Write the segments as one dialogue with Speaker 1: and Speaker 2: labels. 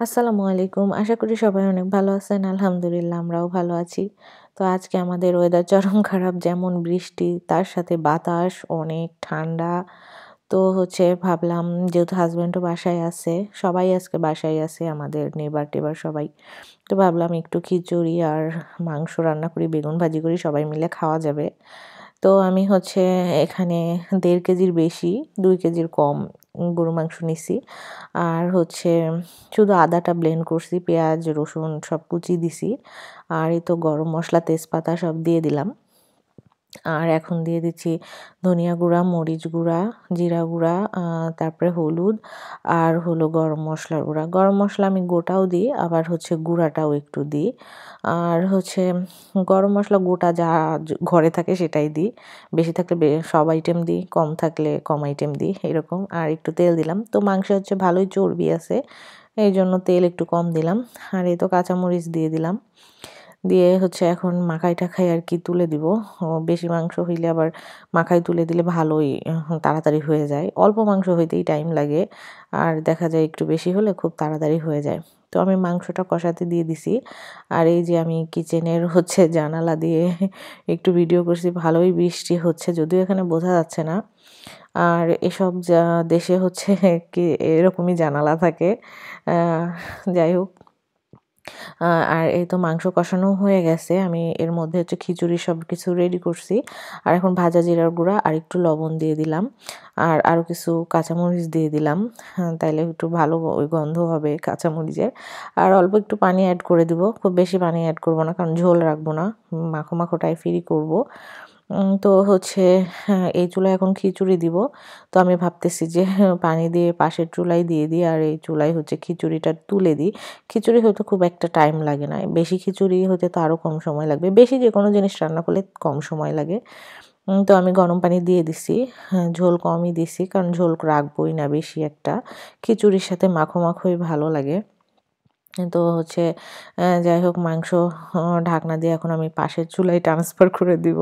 Speaker 1: আসসালামু আলাইকুম। আশা করি সবাই অনেক ভালো আছেন। আলহামদুলিল্লাহ, আমরাও ভালো আছি। তো আজকে আমাদের ওয়েদার চরম খারাপ, যেমন বৃষ্টি, তার সাথে বাতাস, অনেক ঠান্ডা। তো হচ্ছে ভাবলাম, যেহেতু হাজব্যান্ডও বাসায় আছে, সবাই আজকে বাসায় আছে, আমাদের নেবার টেবার সবাই। তো ভাবলাম একটু খিচুড়ি আর মাংস রান্না করি, বেগুন ভাজি করি, সবাই মিলে খাওয়া যাবে। তো আমি হচ্ছে এখানে দেড় কেজির বেশি, দুই কেজির কম গরু মাংস নিছি। আর হচ্ছে শুধু আদাটা ব্লেন্ড করছি, পেঁয়াজ, রসুন সব কুচি দিছি। আর এই তো গরম মশলা, তেজপাতা সব দিয়ে দিলাম। আর এখন দিয়ে দিচ্ছি ধনিয়া গুঁড়া, মরিচ গুঁড়া, জিরা গুঁড়া তারপরে হলুদ আর হলো গরম মশলার গুঁড়া। গরম মশলা আমি গোটাও দিই, আবার হচ্ছে গুঁড়াটাও একটু দিই। আর হচ্ছে গরম মশলা গোটা যা ঘরে থাকে সেটাই দিই। বেশি থাকলে সব আইটেম দিই, কম থাকলে কম আইটেম দিই, এরকম। আর একটু তেল দিলাম। তো মাংস হচ্ছে ভালোই চর্বি আছে এই জন্য তেল একটু কম দিলাম। আর এই তো কাঁচামরিচ দিয়ে দিলাম। দিয়ে হচ্ছে এখন মাখাই টাখাই আর কি তুলে দিব। বেশি মাংস হইলে আবার মাখাই তুলে দিলে ভালোই তাড়াতাড়ি হয়ে যায়। অল্প মাংস হইতেই টাইম লাগে, আর দেখা যায় একটু বেশি হলে খুব তাড়াতাড়ি হয়ে যায়। তো আমি মাংসটা কষাতে দিয়ে দিছি। আর এই যে আমি কিচেনের হচ্ছে জানালা দিয়ে একটু ভিডিও করছি, ভালোই বৃষ্টি হচ্ছে, যদিও এখানে বোঝা যাচ্ছে না। আর এসব যা দেশে হচ্ছে কি, এরকমই জানালা থাকে। যাই হোক আর এই তো মাংস কষানো হয়ে গেছে। আমি এর মধ্যে হচ্ছে খিচুড়ি সব কিছু রেডি করছি। আর এখন ভাজা জিরার গুঁড়া আর একটু লবণ দিয়ে দিলাম। আর আরও কিছু কাঁচামরিচ দিয়ে দিলাম। তাইলে একটু ভালো ওই গন্ধ হবে কাঁচামরিচের। আর অল্প একটু পানি অ্যাড করে দিব। খুব বেশি পানি অ্যাড করব না, কারণ ঝোল রাখব না। মাখো মাখো টাইফেরই করব। তো হচ্ছে হ্যাঁ, এই চুলায় এখন খিচুড়ি দিব। তো আমি ভাবতেছি যে পানি দিয়ে পাশের চুলাই দিয়ে দিই আর এই চুলায় হচ্ছে খিচুড়িটা তুলে দিই। খিচুড়ি হয়তো খুব একটা টাইম লাগে না। বেশি খিচুড়ি হতে তো আরও কম সময় লাগবে। বেশি যে কোনো জিনিস রান্না করলে কম সময় লাগে। তো আমি গরম পানি দিয়ে দিছি। হ্যাঁ, ঝোল কমই দিছি কারণ ঝোল রাখবোই না বেশি একটা। খিচুড়ির সাথে মাখো মাখোই ভালো লাগে। তো হচ্ছে যাই হোক মাংস ঢাকনা দিয়ে এখন আমি পাশের চুলায় ট্রান্সফার করে দিব।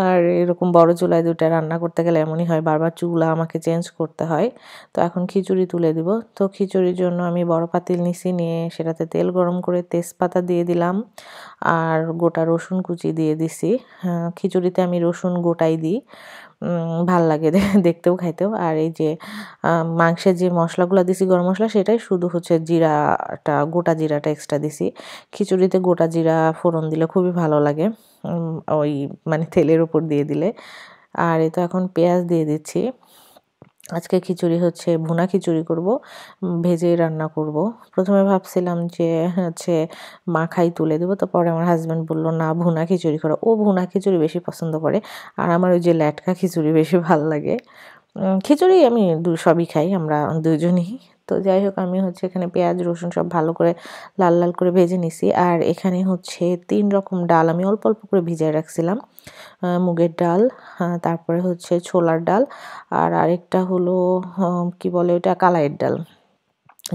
Speaker 1: আর এরকম বড় চুলায় দুটা রান্না করতে গেলে এমনই হয়, বারবার চুলা আমাকে চেঞ্জ করতে হয়। তো এখন খিচুড়ি তুলে দিব। তো খিচুড়ির জন্য আমি বড় পাতিল নিছি নিয়ে সেটাতে তেল গরম করে তেজপাতা দিয়ে দিলাম। আর গোটা রসুন কুচি দিয়ে দিছি। খিচুড়িতে আমি রসুন গোটাই দিই। ভালো লাগে দেখতেও, খাইতেও। আর এই যে মাংসের যে মশলাগুলো দিছি, গরম মশলা, সেটাই শুধু হচ্ছে জিরাটা, গোটা জিরাটা এক্সট্রা দিছি। খিচুড়িতে গোটা জিরা, ফোড়ন দিলে খুবই ভালো লাগে ওই মানে তেলের উপর দিয়ে দিলে। আর এ তো এখন পেঁয়াজ দিয়ে দিচ্ছি। আজকে খিচুড়ি হচ্ছে, ভুনা খিচুড়ি করব ভেজেই রান্না করব। প্রথমে ভাবছিলাম যে, হচ্ছে মাখাই তুলে দেবো তারপরে পরে আমার হাজব্যান্ড বলল, না, ভুনা খিচুড়ি করো। ও ভুনা খিচুড়ি বেশি পছন্দ করে, আর আমার ওই যে ল্যাটকা খিচুড়ি বেশি ভালো লাগে। খিচুড়ি আমি দু, সবই খাই, আমরা দুজনেই। তো যাই হোক, আমি হচ্ছে এখানে পেঁয়াজ, রসুন সব ভালো করে লাল লাল করে ভেজে নিছি। আর এখানে হচ্ছে তিন রকম ডাল আমি অল্প অল্প করে ভিজিয়ে রাখছিলাম। মুগের ডাল তারপরে হচ্ছে ছোলার ডাল, আর আরেকটা হলো কি বলে ওটা কালাইয়ের ডাল।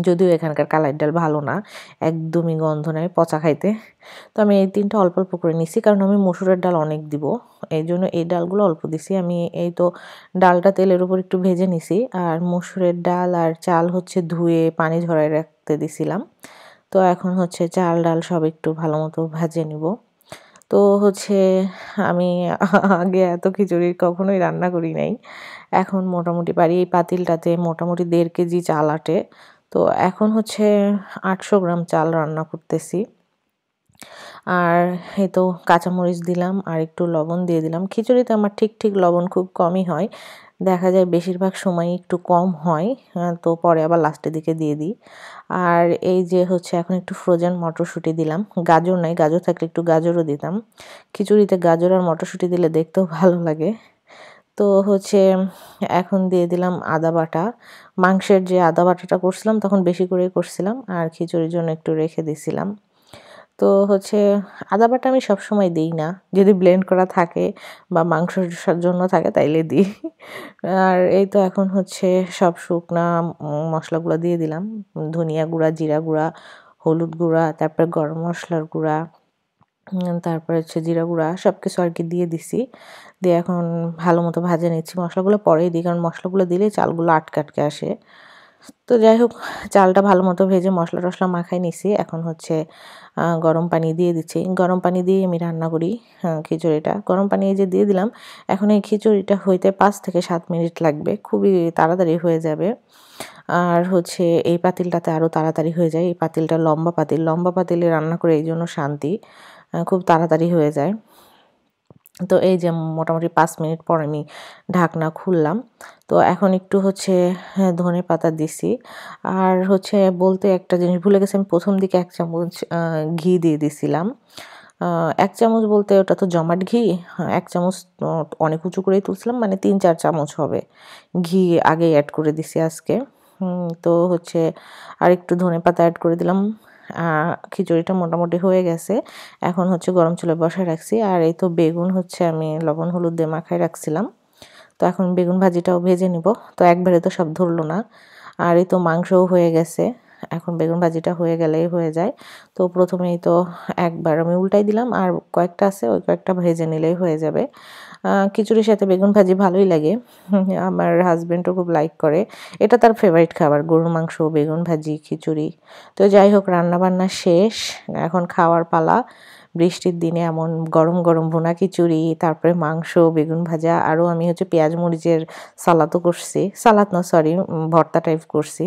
Speaker 1: যদিও এখানকার কালার ডাল ভালো না, একদমই গন্ধ নেয় পচা খাইতে। তো আমি এই তিনটা অল্প অল্প করে নিছি, কারণ আমি মসুরের ডাল অনেক দিব, এই জন্য এই ডালগুলো অল্প দিছি। আমি এই তো ডালটা তেলের উপর একটু ভেজে নিছি, আর মসুরের ডাল আর চাল হচ্ছে ধুয়ে পানি ঝরাই রাখতে দিছিলাম। তো এখন হচ্ছে চাল ডাল সব একটু ভালো মতো ভাজে নিব। তো হচ্ছে আমি আগে এত খিচুড়ি কখনোই রান্না করি নাই, এখন মোটামুটি পারি এই পাতিলটাতে মোটামুটি দেড় কেজি চাল আটে। তো এখন হচ্ছে আটশো গ্রাম চাল রান্না করতেছি। আর এই তো কাঁচামরিচ দিলাম আর একটু লবণ দিয়ে দিলাম। খিচুড়িতে আমার ঠিক ঠিক লবণ খুব কমই হয়। দেখা যায় বেশিরভাগ সময় একটু কম হয় তো পরে আবার লাস্টের দিকে দিয়ে দিই। আর এই যে হচ্ছে এখন একটু ফ্রোজেন মটরশুঁটি দিলাম। গাজর নাই, গাজর থাকলে একটু গাজরও দিতাম। খিচুড়িতে গাজর আর মটরশুঁটি দিলে দেখতেও ভালো লাগে। তো হচ্ছে এখন দিয়ে দিলাম আদা বাটা। মাংসের যে আদা বাটাটা করছিলাম তখন বেশি করে করছিলাম আর খিচুড়ির জন্য একটু রেখে দিছিলাম। তো হচ্ছে আদা বাটা আমি সবসময় দিই না। যদি ব্লেন্ড করা থাকে বা মাংসর জন্য থাকে তাইলে দিই। আর এই তো এখন হচ্ছে সব শুকনা মশলাগুলো দিয়ে দিলাম। ধনিয়া গুঁড়া, জিরা গুঁড়া, হলুদ গুঁড়া, তারপরে গরম মশলার গুঁড়া তারপরে হচ্ছে জিরা গুঁড়া সব কিছু আর কি দিয়ে দিছি। দিয়ে এখন ভালো মতো ভাজে নিচ্ছি। মশলাগুলো পরেই দিই, কারণ মশলাগুলো দিলেই চালগুলো আটকে আটকে আসে। তো যাই হোক, চালটা ভালো মতো ভেজে মশলা টশলা মাখাই নিছি। এখন হচ্ছে গরম পানি দিয়ে দিচ্ছি। গরম পানি দিয়ে আমি রান্না করি খিচুড়িটা। গরম পানি যে দিয়ে দিলাম, এখন এই খিচুড়িটা হইতে পাঁচ থেকে সাত মিনিট লাগবে। খুবই তাড়াতাড়ি হয়ে যাবে। আর হচ্ছে এই পাতিলটাতে আরও তাড়াতাড়ি হয়ে যায়। এই পাতিলটা লম্বা পাতিল। লম্বা পাতিলে রান্না করে এই জন্য শান্তি। খুব তাড়াতাড়ি হয়ে যায়। তো এই যে মোটামুটি পাঁচ মিনিট পর আমি ঢাকনা খুললাম। তো এখন একটু হচ্ছে হ্যাঁ, ধনে পাতা দিছি। আর হচ্ছে বলতে একটা জিনিস ভুলে গেছি আমি প্রথম দিকে এক চামচ ঘি দিয়ে দিছিলাম। এক চামচ বলতে ওটা তো জমাট ঘি হ্যাঁ, এক চামচ অনেক উঁচু করেই তুলছিলাম মানে তিন চার চামচ হবে। ঘি আগে অ্যাড করে দিছি আজকে। তো হচ্ছে আর একটু ধনে পাতা অ্যাড করে দিলাম। খিচুড়িটা মোটামুটি হয়ে গেছে। এখন হচ্ছে গরম চুলে বসায় রাখছি। আর এই তো বেগুন হচ্ছে আমি লবণ, হলুদ দিয়ে মাখায় রাখছিলাম। তো এখন বেগুন ভাজিটাও ভেজে নিব। তো একবারে তো সব ধরলো না। আর এই তো মাংসও হয়ে গেছে। এখন বেগুন ভাজিটা হয়ে গেলেই হয়ে যায়। তো প্রথমেই তো একবার আমি উল্টাই দিলাম আর কয়েকটা আছে, ওই কয়েকটা ভেজে নিলেই হয়ে যাবে। খিচুড়ির সাথে বেগুন ভাজি ভালোই লাগে। আমার হাজব্যান্ডও খুব লাইক করে। এটা তার ফেভারিট খাবার, গরুর মাংস, বেগুন ভাজি, খিচুড়ি। তো যাই হোক, রান্নাবান্না শেষ। এখন খাওয়ার পালা। বৃষ্টির দিনে এমন গরম গরম ভুনা খিচুড়ি, তারপরে মাংস, বেগুন ভাজা, আরও আমি হচ্ছে পেঁয়াজ মরিচের সালাদও করছি। সালাদ না সরি ভর্তা টাইপ করছি।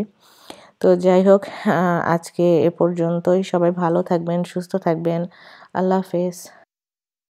Speaker 1: তো যাই হোক আজকে এ পর্যন্তই। সবাই ভালো থাকবেন সুস্থ থাকবেন। আল্লাহ হাফেজ।